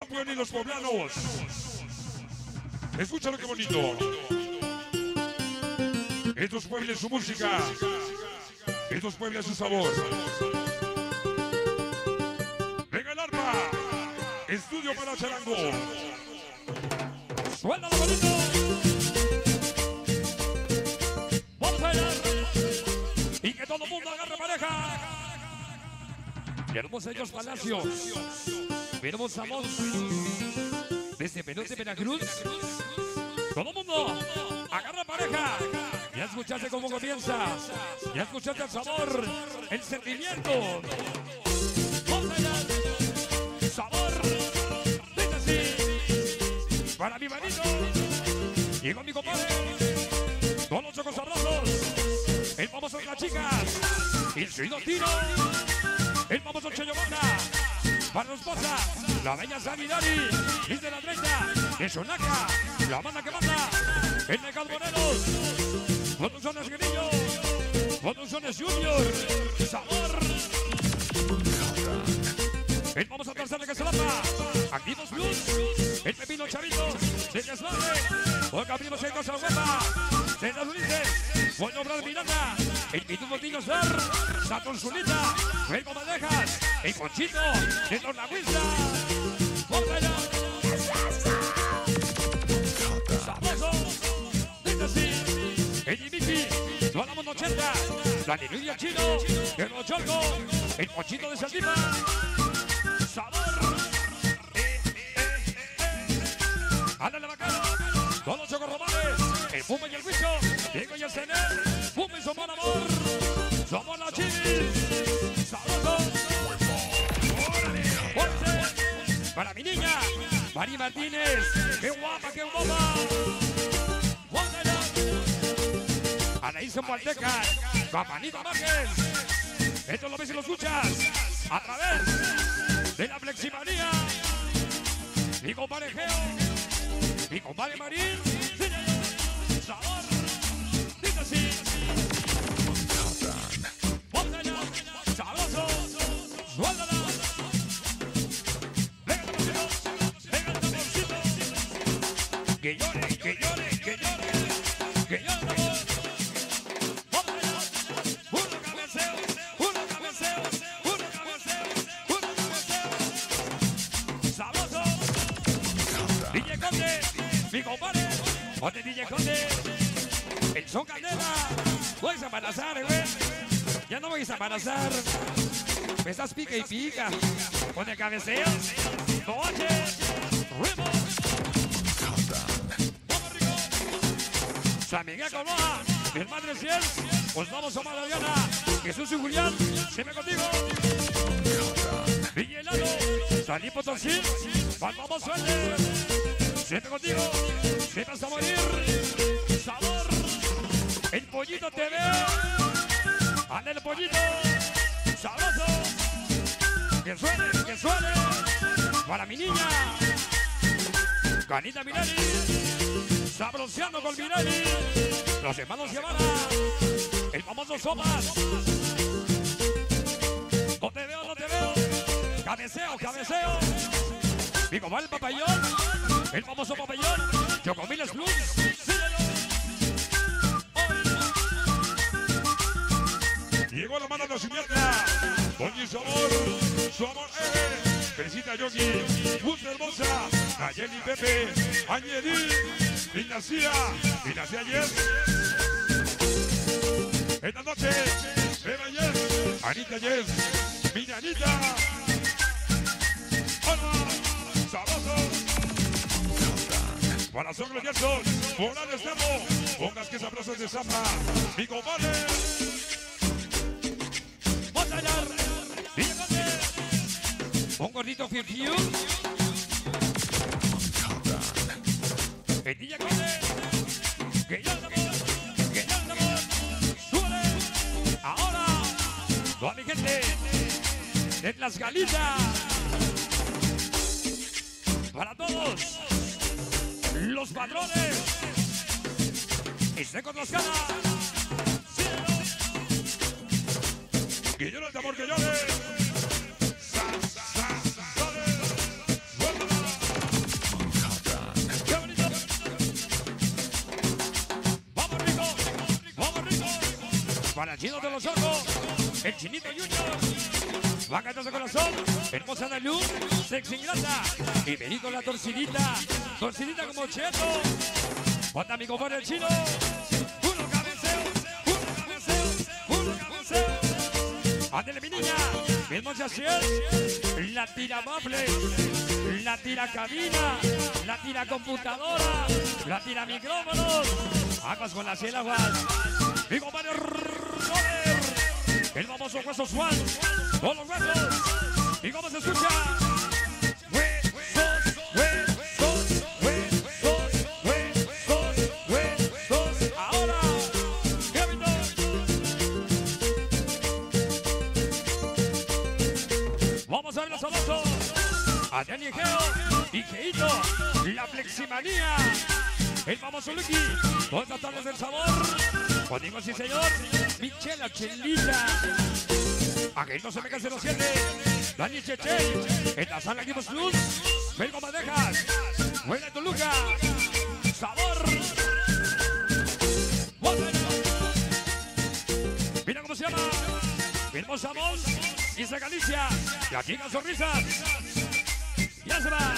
campeón y los poblanos. Escúchalo qué bonito. Estos pueblos su música. Estos pueblos su sabor. Venga el arma. Estudio para Charango. Suéltalo bonito. Vamos a bailar. Y que todo el mundo agarre pareja. Hermosos Palacios. Hermosa voz. Desde Menor de Veracruz. Todo mundo. Agarra pareja. Ya escuchaste cómo comienza. Ya escuchaste el sabor. El sentimiento. Sabor. Para mi manito. Llegó mi compadre. Con los ojos sabrosos. El famoso de las chicas. El suido tiro. El famoso Cheyo Banda. Para su esposa. La bella Sanidari. Desde la 30. De Sonaca. La banda que manda. El Mercado Morelos. Producciones Grillo. Producciones Junior. Sabor. El vamos a tercer de que se lanza. Activos Blues. El Pepino Chavito. Se desmadre. Porque abrimos el cosa guapa. Se las Ulises. Bueno, Brad Miranda. El Pitufo Tino Ser. Saturn Zulita. El Madejas. El Conchito. De Don Laguista. ¡Bótala! Sabroso. Dice así. El Jimiki. Lo hablamos 80. La Niluya Chino. El Rocholgo. El Conchito de Saldima. Sabor. Ándale bacano. Todos los chocorromanes. El Puma y el Bicho. Diego y el Cener. Para mi niña. Mari Martínez. Qué guapa, qué guapa. Anaísa Mualtecas. Papanita Márquez. Esto lo ves y lo escuchas. A través de la fleximanía. Mi compadre Geo, mi compadre Marín, mi compadre. Ponte DJ Conde. El son. Voy a embarazar, güey. Ya no voy a embarazar. Me estás pica y pica. Ponte cabeceo. Noche. San Miguel Colmoja. Mi madre Ciel. Pues vamos a Madariana. Jesús y Julián. Siempre contigo. Lalo. Salí Potosí. Vamos, suerte. Siempre contigo, siempre hasta morir. Sabor, el pollito te veo. Anda el pollito, sabroso. Que suene, que suene. Para mi niña, Canita Minari. Sabroseando con Minari. Los hermanos Guevara. El famoso Sopas. No te veo, no te veo. Cabeceo, cabeceo. Mi el papayón, el famoso papayón, Chocomiles Plus. síguelo. Llegó la mano de su mierda. Doña Sabor. Su amor. Eh. Felicita Yogi. Luz hermosa. Nayeli Pepe. Añedi. Ignacia. Ignacia Yes. Esta noche. Eva Yes. Anita Yes. Mi Para son gloriosos. Morales Nemo. Pongas que sabrosos de Zapa. Mi compadre. Villa Conde. Un gordito fiu fiu. El Conde. Que ya andamos. Que ya andamos. Súbele. Ahora. Toda mi gente. De las galitas. Patrones. Con los ganas. Síguelo. Que llore el tambor que llore. Chino de los Ojos, el Chinito Junior. Va a corazón, hermosa de luz, sexy grata. Y Benito la torcidita, torcidita como cheto. Bota mi compadre el chino. Uno cabeceo, uno cabeceo, uno cabeceo. Ándele mi niña, mi hermosa Ciel. La tira bafle, la tira cabina, la tira computadora, la tira micrófonos. Aguas con las aguas. Mi compadre El famoso hueso Swan, con los huesos. ¿Y cómo se escucha? Huesos, huesos, huesos, huesos, huesos. Ahora, Kevin Vamos a ver los famosos. Adrián y Geo y Geito, la fleximanía. El famoso Lucky, dos tardes del sabor. Conmigo sí, señor. Michela Chelita. Aquí no se me canse los siete. Dani Cheche. En la sala Equipos Plus. Belgo Madejas. Huele Toluca. Sabor. Mira cómo se llama. Hermosa voz. Isa Galicia. Y aquí las sonrisas. Ya se va.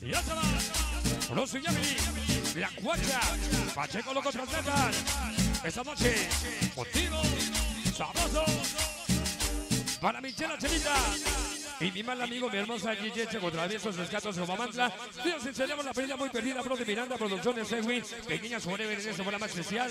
Ya se va. Rosso Yami. La Cuacha. Pacheco Loco Transmetan. Esta noche. Contigo. Sabroso. Para Michela Chelita. Y mi mal amigo, mi hermosa Gigi Checo, traviesos rescatos de Mamantla. Dios, enseñamos la pelea muy perdida, Pro de Miranda, Producciones Edwin, Pequeñas Forever en bola más especial.